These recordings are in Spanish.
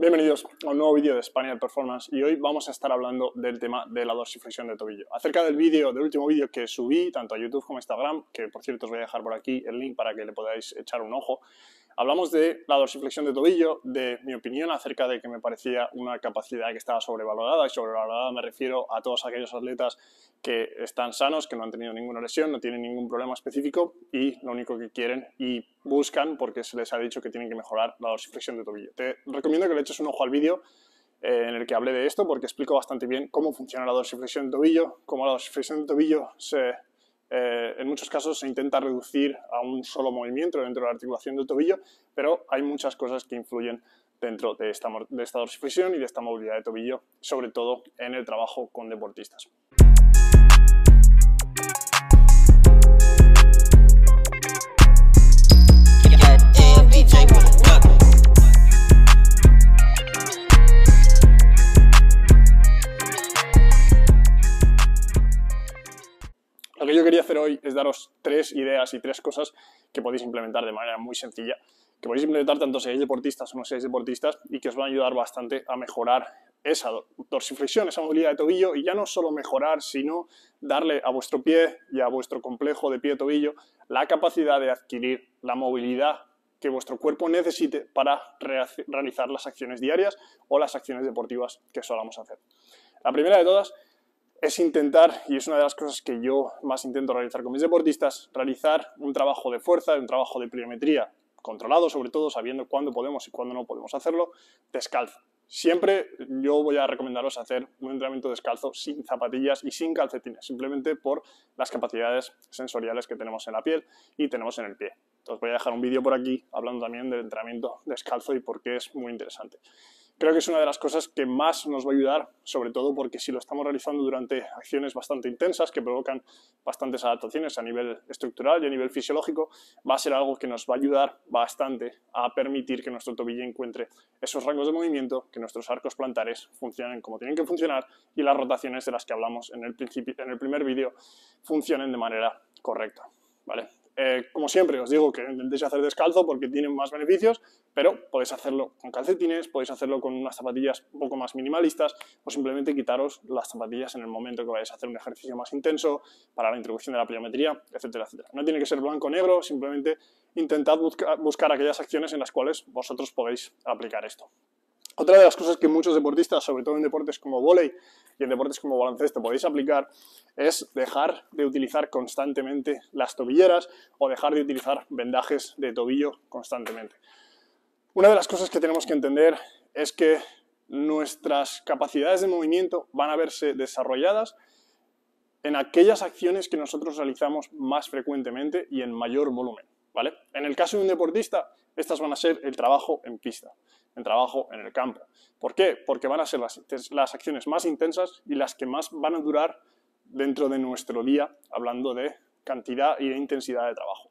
Bienvenidos a un nuevo vídeo de Spaniel Performance y hoy vamos a estar hablando del tema de la dorsiflexión de tobillo. Acerca del vídeo, del último vídeo que subí tanto a YouTube como a Instagram, que por cierto os voy a dejar por aquí el link para que le podáis echar un ojo, Hablamos de la dorsiflexión de tobillo, de mi opinión acerca de que me parecía una capacidad que estaba sobrevalorada, y sobrevalorada me refiero a todos aquellos atletas que están sanos, que no han tenido ninguna lesión, no tienen ningún problema específico y lo único que quieren y buscan, porque se les ha dicho que tienen que mejorar la dorsiflexión de tobillo. Te recomiendo que le eches un ojo al vídeo eh, en el que hablé de esto, porque explico bastante bien cómo funciona la dorsiflexión de tobillo, cómo la dorsiflexión de tobillo se eh, en muchos casos se intenta reducir a un solo movimiento dentro de la articulación del tobillo, pero hay muchas cosas que influyen dentro de esta, de esta dorsiflexión y de esta movilidad de tobillo, sobre todo en el trabajo con deportistas. Que yo quería hacer hoy es daros tres ideas y tres cosas que podéis implementar de manera muy sencilla, que podéis implementar tanto seáis deportistas o no seáis deportistas y que os van a ayudar bastante a mejorar esa dorsiflexión, esa movilidad de tobillo y ya no solo mejorar, sino darle a vuestro pie y a vuestro complejo de pie-tobillo la capacidad de adquirir la movilidad que vuestro cuerpo necesite para realizar las acciones diarias o las acciones deportivas que solamos hacer. La primera de todas es intentar, y es una de las cosas que yo más intento realizar con mis deportistas, realizar un trabajo de fuerza, un trabajo de pliometría controlado, sobre todo sabiendo cuándo podemos y cuándo no podemos hacerlo, descalzo. Siempre yo voy a recomendaros hacer un entrenamiento descalzo sin zapatillas y sin calcetines, simplemente por las capacidades sensoriales que tenemos en la piel y tenemos en el pie. Entonces voy a dejar un vídeo por aquí hablando también del entrenamiento descalzo y por qué es muy interesante creo que es una de las cosas que más nos va a ayudar, sobre todo porque si lo estamos realizando durante acciones bastante intensas que provocan bastantes adaptaciones a nivel estructural y a nivel fisiológico, va a ser algo que nos va a ayudar bastante a permitir que nuestro tobillo encuentre esos rangos de movimiento, que nuestros arcos plantares funcionen como tienen que funcionar y las rotaciones de las que hablamos en el, en el primer vídeo funcionen de manera correcta. ¿vale? Eh, como siempre, os digo que intentéis hacer descalzo porque tienen más beneficios, pero podéis hacerlo con calcetines, podéis hacerlo con unas zapatillas un poco más minimalistas o simplemente quitaros las zapatillas en el momento que vayáis a hacer un ejercicio más intenso para la introducción de la pliometría, etcétera, etcétera. No tiene que ser blanco o negro, simplemente intentad buscar aquellas acciones en las cuales vosotros podéis aplicar esto. Otra de las cosas que muchos deportistas, sobre todo en deportes como volei y en deportes como baloncesto, podéis aplicar es dejar de utilizar constantemente las tobilleras o dejar de utilizar vendajes de tobillo constantemente. Una de las cosas que tenemos que entender es que nuestras capacidades de movimiento van a verse desarrolladas en aquellas acciones que nosotros realizamos más frecuentemente y en mayor volumen. En el caso de un deportista, estas van a ser el trabajo en pista en trabajo en el campo. ¿Por qué? Porque van a ser las, las acciones más intensas y las que más van a durar dentro de nuestro día, hablando de cantidad y de intensidad de trabajo.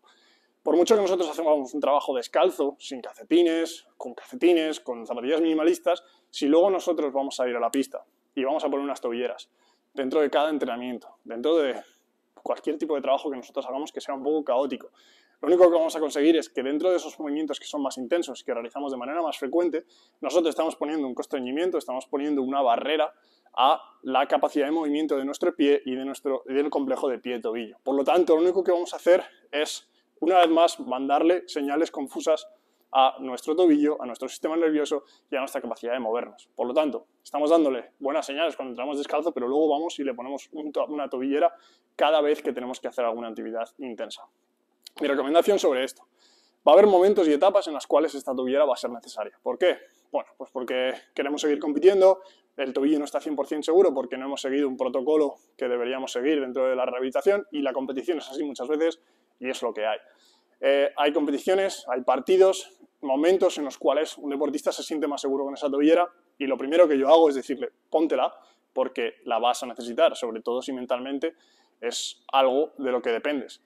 Por mucho que nosotros hacemos un trabajo descalzo, sin calcetines, con calcetines, con zapatillas minimalistas, si luego nosotros vamos a ir a la pista y vamos a poner unas tobilleras dentro de cada entrenamiento, dentro de cualquier tipo de trabajo que nosotros hagamos que sea un poco caótico, lo único que vamos a conseguir es que dentro de esos movimientos que son más intensos, que realizamos de manera más frecuente, nosotros estamos poniendo un constreñimiento, estamos poniendo una barrera a la capacidad de movimiento de nuestro pie y del complejo de pie-tobillo. Por lo tanto, lo único que vamos a hacer es, una vez más, mandarle señales confusas a nuestro tobillo, a nuestro sistema nervioso y a nuestra capacidad de movernos. Por lo tanto, estamos dándole buenas señales cuando entramos descalzo, pero luego vamos y le ponemos una tobillera cada vez que tenemos que hacer alguna actividad intensa. Mi recomendación sobre esto. Va a haber momentos y etapas en las cuales esta tobillera va a ser necesaria. ¿Por qué? Bueno, pues porque queremos seguir compitiendo, el tobillo no está 100% seguro porque no hemos seguido un protocolo que deberíamos seguir dentro de la rehabilitación y la competición es así muchas veces y es lo que hay. Eh, hay competiciones, hay partidos, momentos en los cuales un deportista se siente más seguro con esa tobillera y lo primero que yo hago es decirle, póntela porque la vas a necesitar, sobre todo si mentalmente es algo de lo que dependes.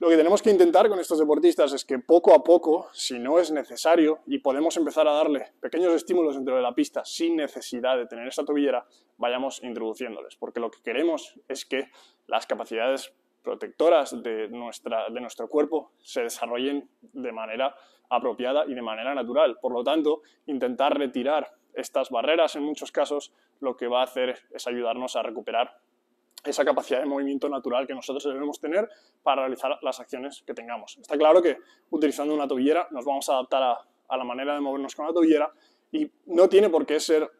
Lo que tenemos que intentar con estos deportistas es que poco a poco, si no es necesario, y podemos empezar a darle pequeños estímulos dentro de la pista sin necesidad de tener esa tobillera, vayamos introduciéndoles, porque lo que queremos es que las capacidades protectoras de, nuestra, de nuestro cuerpo se desarrollen de manera apropiada y de manera natural. Por lo tanto, intentar retirar estas barreras en muchos casos lo que va a hacer es ayudarnos a recuperar esa capacidad de movimiento natural que nosotros debemos tener para realizar las acciones que tengamos. Está claro que utilizando una tobillera nos vamos a adaptar a, a la manera de movernos con la tobillera y no tiene por qué ser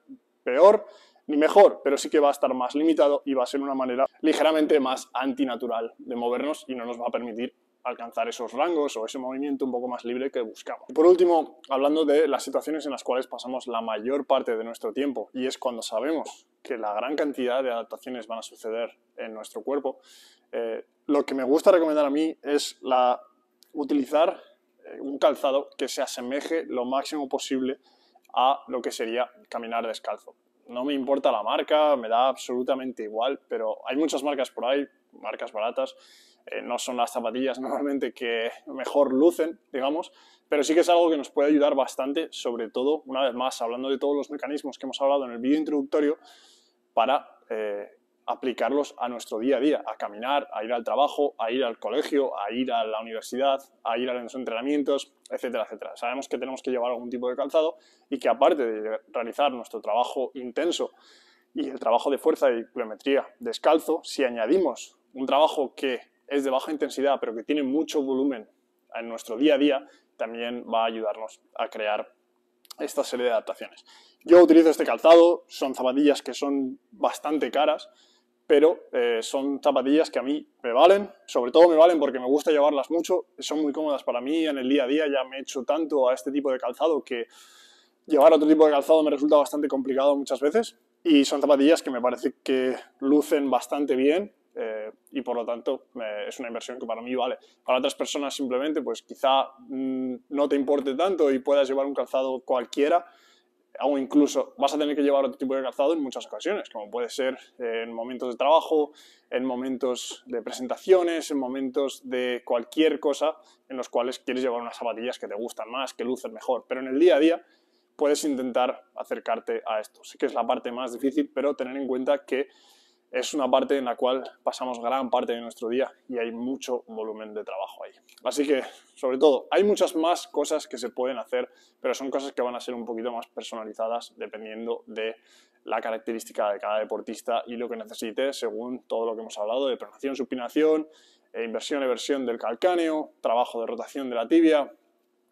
peor ni mejor, pero sí que va a estar más limitado y va a ser una manera ligeramente más antinatural de movernos y no nos va a permitir alcanzar esos rangos o ese movimiento un poco más libre que buscamos. por último, hablando de las situaciones en las cuales pasamos la mayor parte de nuestro tiempo y es cuando sabemos que la gran cantidad de adaptaciones van a suceder en nuestro cuerpo, eh, lo que me gusta recomendar a mí es la, utilizar eh, un calzado que se asemeje lo máximo posible a lo que sería caminar descalzo. No me importa la marca, me da absolutamente igual, pero hay muchas marcas por ahí, marcas baratas, eh, no son las zapatillas normalmente que mejor lucen, digamos, pero sí que es algo que nos puede ayudar bastante, sobre todo, una vez más, hablando de todos los mecanismos que hemos hablado en el vídeo introductorio, para eh, aplicarlos a nuestro día a día, a caminar, a ir al trabajo, a ir al colegio, a ir a la universidad, a ir a los entrenamientos, etcétera, etcétera. Sabemos que tenemos que llevar algún tipo de calzado y que aparte de realizar nuestro trabajo intenso y el trabajo de fuerza y pliometría descalzo, si añadimos un trabajo que es de baja intensidad pero que tiene mucho volumen en nuestro día a día, también va a ayudarnos a crear esta serie de adaptaciones. Yo utilizo este calzado, son zapatillas que son bastante caras, pero eh, son zapatillas que a mí me valen, sobre todo me valen porque me gusta llevarlas mucho, son muy cómodas para mí en el día a día, ya me he hecho tanto a este tipo de calzado que llevar otro tipo de calzado me resulta bastante complicado muchas veces y son zapatillas que me parece que lucen bastante bien eh, y por lo tanto es una inversión que para mí vale. Para otras personas simplemente pues quizá mm, no te importe tanto y puedas llevar un calzado cualquiera, o incluso vas a tener que llevar otro tipo de calzado en muchas ocasiones, como puede ser en momentos de trabajo, en momentos de presentaciones, en momentos de cualquier cosa en los cuales quieres llevar unas zapatillas que te gustan más, que lucen mejor. Pero en el día a día puedes intentar acercarte a esto. Sí que es la parte más difícil, pero tener en cuenta que es una parte en la cual pasamos gran parte de nuestro día y hay mucho volumen de trabajo ahí. Así que, sobre todo, hay muchas más cosas que se pueden hacer, pero son cosas que van a ser un poquito más personalizadas dependiendo de la característica de cada deportista y lo que necesite según todo lo que hemos hablado de pronación, supinación, e inversión, eversión del calcáneo, trabajo de rotación de la tibia,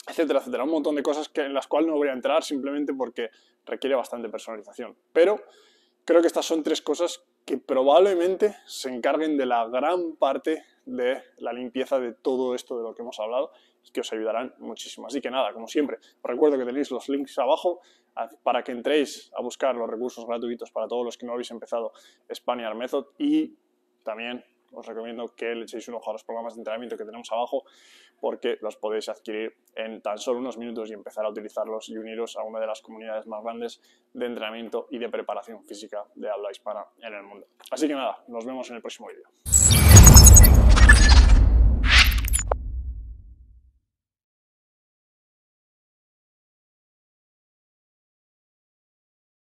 etcétera, etcétera. Un montón de cosas que, en las cuales no voy a entrar simplemente porque requiere bastante personalización. Pero creo que estas son tres cosas que probablemente se encarguen de la gran parte de la limpieza de todo esto de lo que hemos hablado y que os ayudarán muchísimo. Así que nada, como siempre, os recuerdo que tenéis los links abajo para que entréis a buscar los recursos gratuitos para todos los que no habéis empezado Spaniard Method y también os recomiendo que le echéis un ojo a los programas de entrenamiento que tenemos abajo porque los podéis adquirir en tan solo unos minutos y empezar a utilizarlos y uniros a una de las comunidades más grandes de entrenamiento y de preparación física de habla hispana en el mundo. Así que nada, nos vemos en el próximo vídeo.